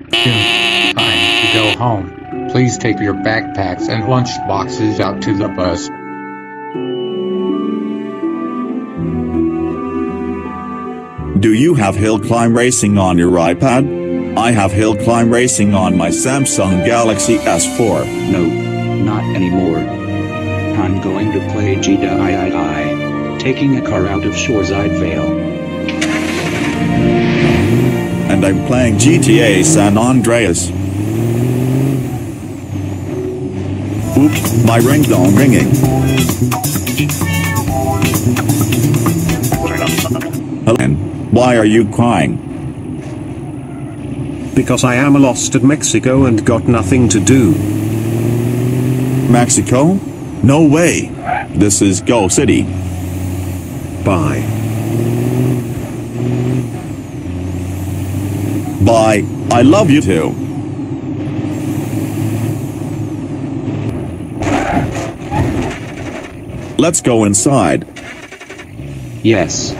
Soon, time to go home. Please take your backpacks and lunch boxes out to the bus. Do you have hill climb racing on your iPad? I have hill climb racing on my Samsung Galaxy S4. No, not anymore. I'm going to play GDII. Taking a car out of Shoreside Vale. And I'm playing GTA San Andreas. Oops, my ringtone ringing. Hello, why are you crying? Because I am lost at Mexico and got nothing to do. Mexico? No way. This is Go City. Bye. Bye. I love you too. Let's go inside. Yes.